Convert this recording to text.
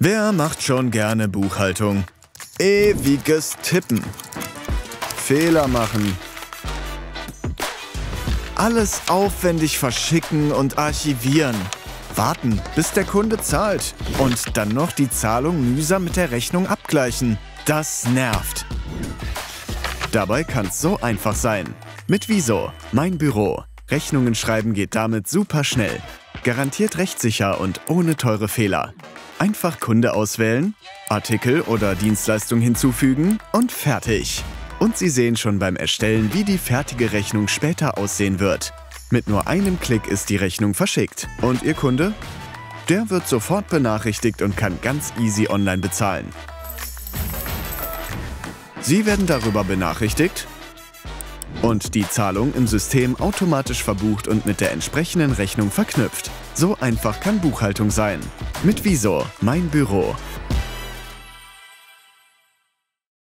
Wer macht schon gerne Buchhaltung? Ewiges Tippen. Fehler machen. Alles aufwendig verschicken und archivieren. Warten, bis der Kunde zahlt. Und dann noch die Zahlung mühsam mit der Rechnung abgleichen. Das nervt. Dabei kann es so einfach sein. Mit Wieso, mein Büro. Rechnungen schreiben geht damit super schnell. Garantiert rechtssicher und ohne teure Fehler. Einfach Kunde auswählen, Artikel oder Dienstleistung hinzufügen und fertig. Und Sie sehen schon beim Erstellen, wie die fertige Rechnung später aussehen wird. Mit nur einem Klick ist die Rechnung verschickt. Und Ihr Kunde? Der wird sofort benachrichtigt und kann ganz easy online bezahlen. Sie werden darüber benachrichtigt und die Zahlung im System automatisch verbucht und mit der entsprechenden Rechnung verknüpft. So einfach kann Buchhaltung sein. Mit Wieso, mein Büro.